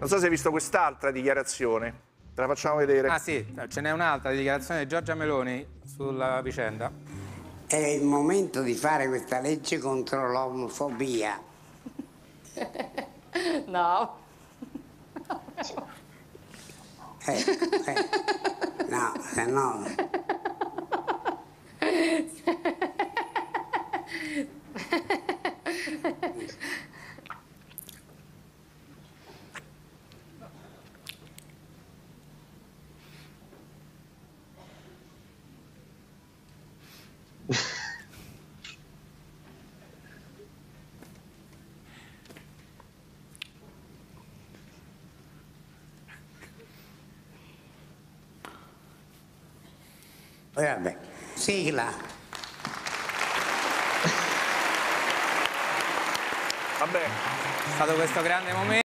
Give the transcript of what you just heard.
Non so se hai visto quest'altra dichiarazione. Te la facciamo vedere. Ah sì, ce n'è un'altra dichiarazione di Giorgia Meloni sulla vicenda. È il momento di fare questa legge contro l'omofobia. No. Eh, eh. No, se no. vabbè, sigla. Vabbè. È stato questo grande momento.